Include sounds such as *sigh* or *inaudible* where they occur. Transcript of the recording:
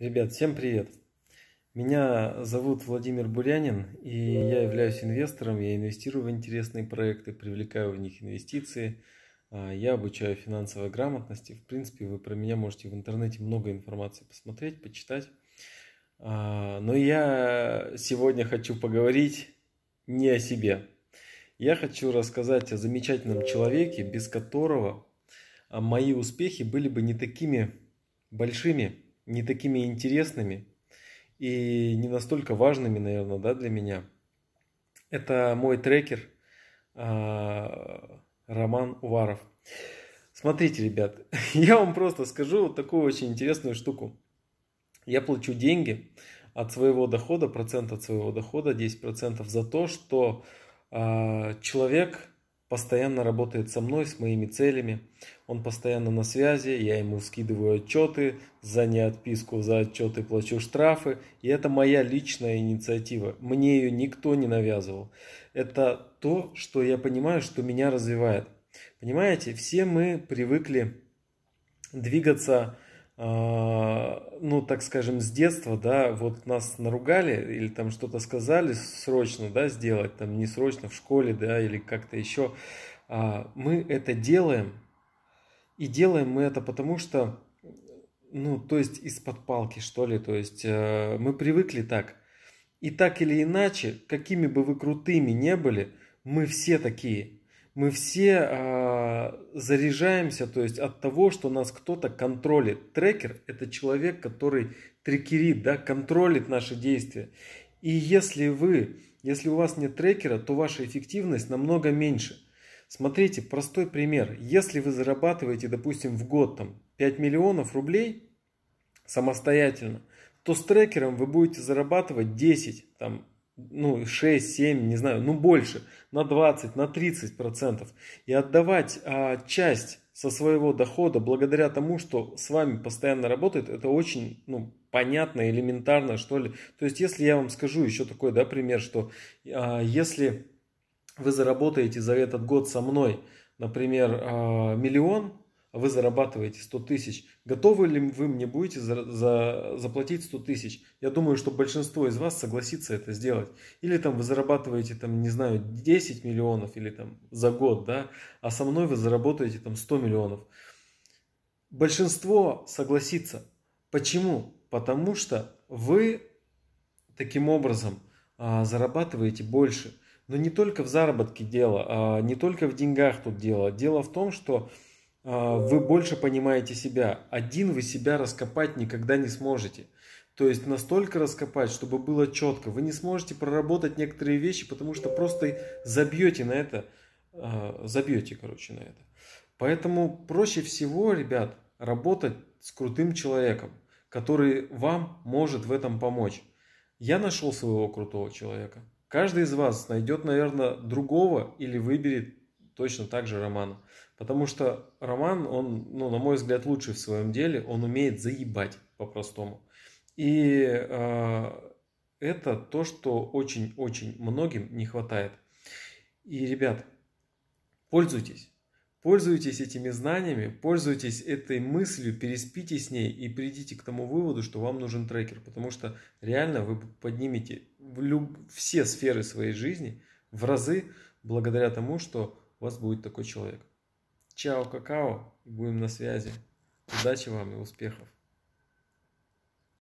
Ребят, всем привет! Меня зовут Владимир Бурянин, и я являюсь инвестором. Я инвестирую в интересные проекты, привлекаю в них инвестиции. А, я обучаю финансовой грамотности. В принципе, вы про меня можете в интернете много информации посмотреть, почитать. А, но я сегодня хочу поговорить не о себе. Я хочу рассказать о замечательном человеке, без которого мои успехи были бы не такими большими, не такими интересными и не настолько важными, наверное, да, для меня. Это мой трекер а, Роман Уваров. Смотрите, ребят, *laughs* я вам просто скажу вот такую очень интересную штуку. Я плачу деньги от своего дохода, процент от своего дохода, 10% за то, что э, человек постоянно работает со мной, с моими целями. Он постоянно на связи, я ему скидываю отчеты, за неотписку за отчеты плачу штрафы. И это моя личная инициатива. Мне ее никто не навязывал. Это то, что я понимаю, что меня развивает. Понимаете, все мы привыкли двигаться ну, так скажем, с детства, да, вот нас наругали или там что-то сказали срочно, да, сделать, там не срочно в школе, да, или как-то еще, а, мы это делаем, и делаем мы это потому, что, ну, то есть из-под палки, что ли, то есть э, мы привыкли так. И так или иначе, какими бы вы крутыми не были, мы все такие – мы все э, заряжаемся, то есть от того, что нас кто-то контролит. Трекер – это человек, который трекерит, да, контролит наши действия. И если вы, если у вас нет трекера, то ваша эффективность намного меньше. Смотрите, простой пример. Если вы зарабатываете, допустим, в год там, 5 миллионов рублей самостоятельно, то с трекером вы будете зарабатывать 10, там, ну, 6, 7, не знаю, ну больше, на 20, на 30 процентов. И отдавать а, часть со своего дохода благодаря тому, что с вами постоянно работает, это очень ну, понятно, элементарно, что ли. То есть, если я вам скажу еще такой да, пример, что а, если вы заработаете за этот год со мной, например, а, миллион, вы зарабатываете 100 тысяч, готовы ли вы мне будете за, за, заплатить 100 тысяч? Я думаю, что большинство из вас согласится это сделать. Или там вы зарабатываете, там, не знаю, 10 миллионов или там за год, да, а со мной вы заработаете там 100 миллионов. Большинство согласится. Почему? Потому что вы таким образом а, зарабатываете больше. Но не только в заработке дело, а не только в деньгах тут дело. Дело в том, что а, вы больше понимаете себя. Один вы себя раскопать никогда не сможете. То есть настолько раскопать, чтобы было четко. Вы не сможете проработать некоторые вещи, потому что просто забьете на это, а, забьете, короче, на это. Поэтому проще всего, ребят, работать с крутым человеком, который вам может в этом помочь. Я нашел своего крутого человека. Каждый из вас найдет, наверное, другого или выберет точно так же Романа. Потому что Роман, он, ну, на мой взгляд, лучший в своем деле, он умеет заебать по-простому. И э, это то, что очень-очень многим не хватает. И, ребят, пользуйтесь. Пользуйтесь этими знаниями, пользуйтесь этой мыслью, переспите с ней и придите к тому выводу, что вам нужен трекер. Потому что реально вы поднимете в люб... все сферы своей жизни в разы благодаря тому, что у вас будет такой человек. Чао, какао, будем на связи. Удачи вам и успехов.